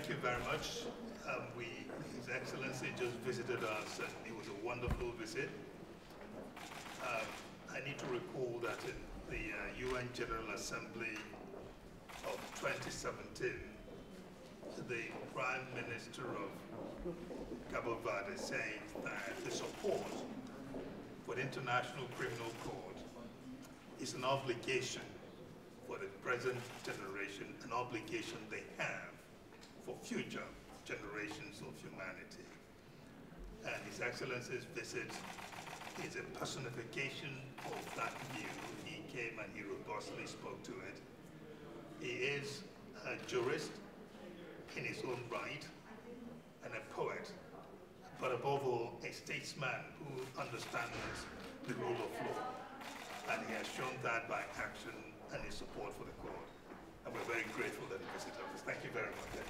thank you very much. Um, we, His Excellency just visited us and it was a wonderful visit. Um, I need to recall that in the uh, UN General Assembly of 2017, the Prime Minister of Cabo Verde said that the support for the International Criminal Court is an obligation for the present generation, an obligation they have future generations of humanity. And His Excellency's visit is a personification of that view. He came and he robustly spoke to it. He is a jurist in his own right and a poet, but above all, a statesman who understands the rule of law. And he has shown that by action and his support for the court. And we're very grateful that he visited us. Thank you very much.